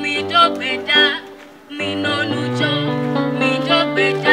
mi do beda mi no nujo mi do beda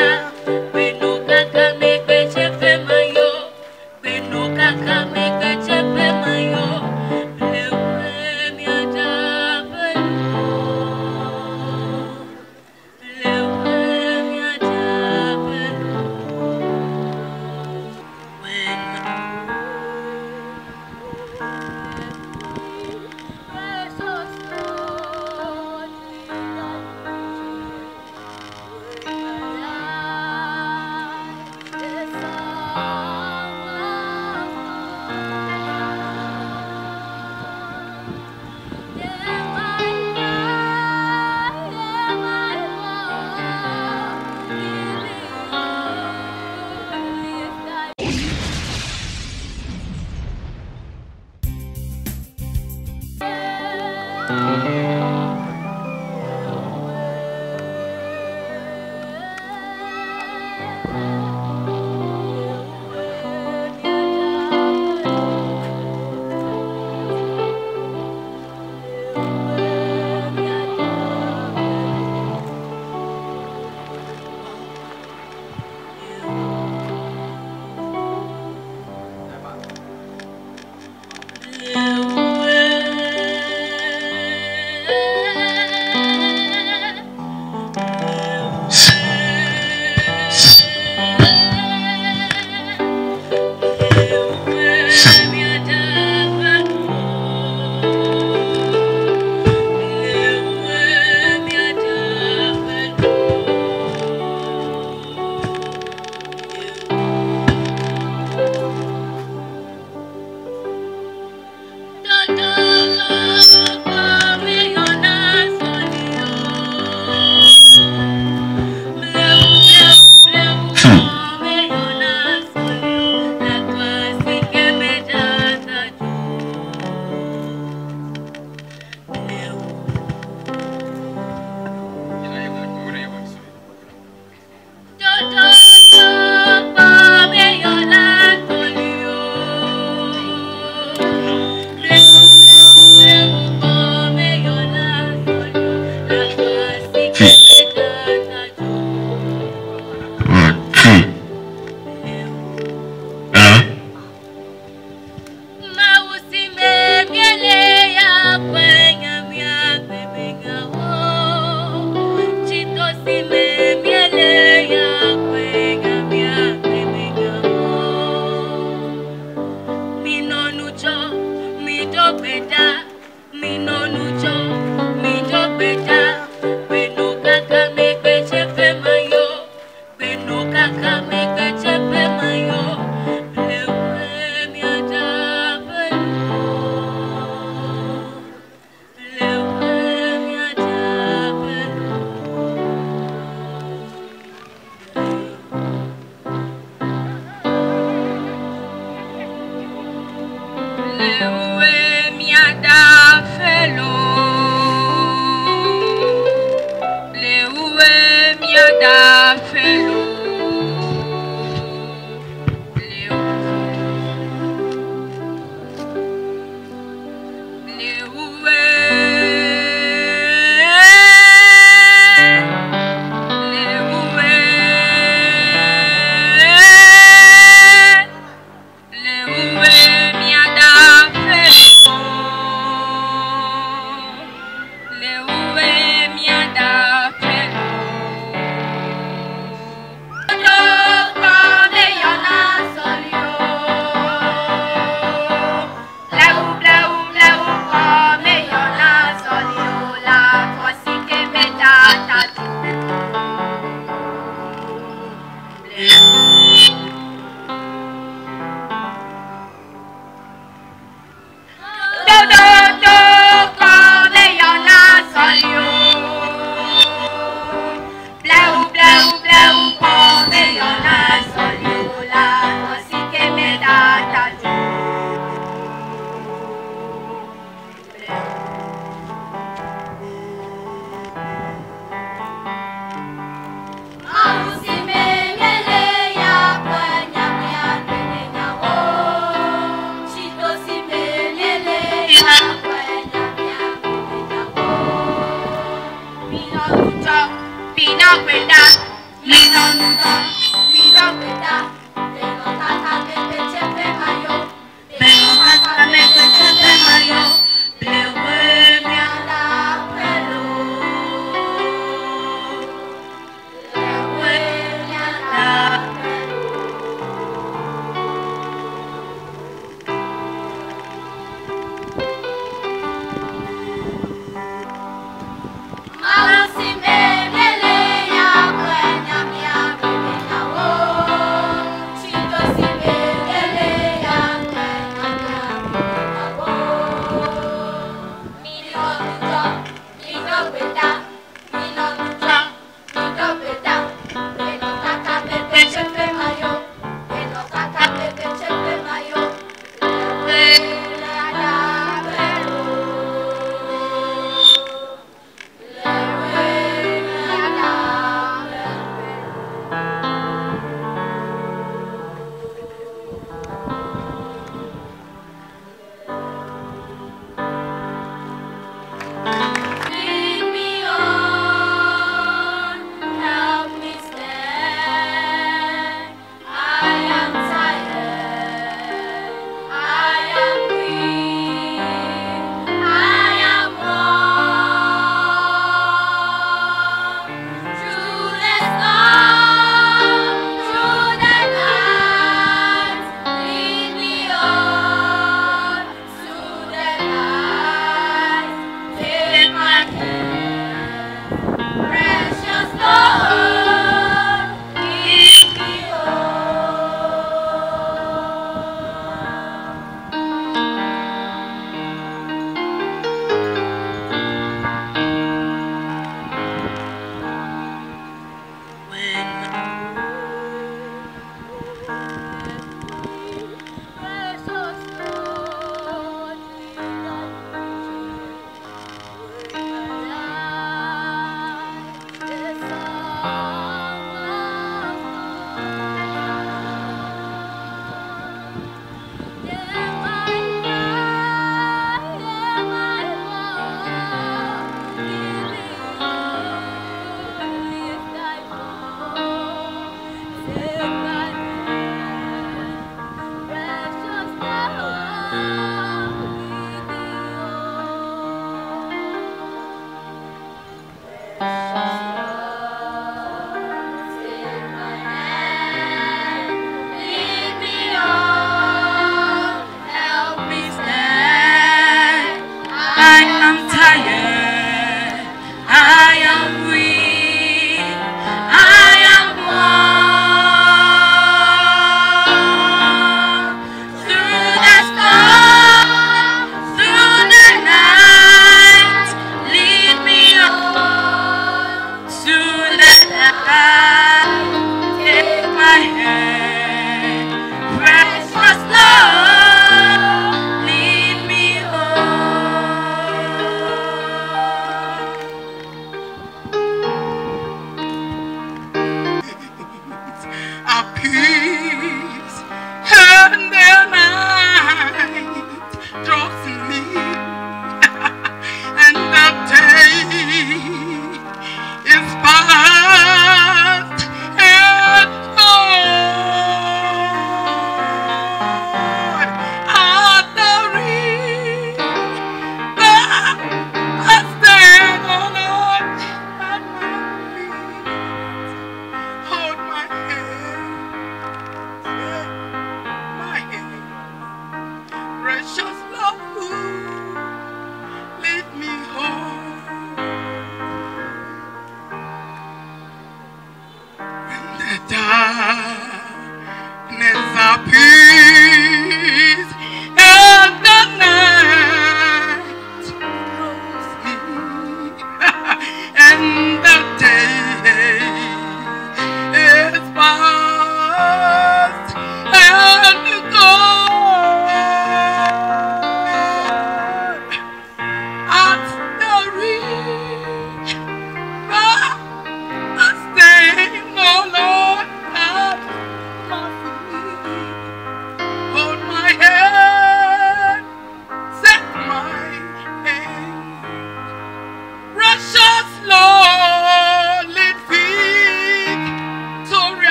Yeah.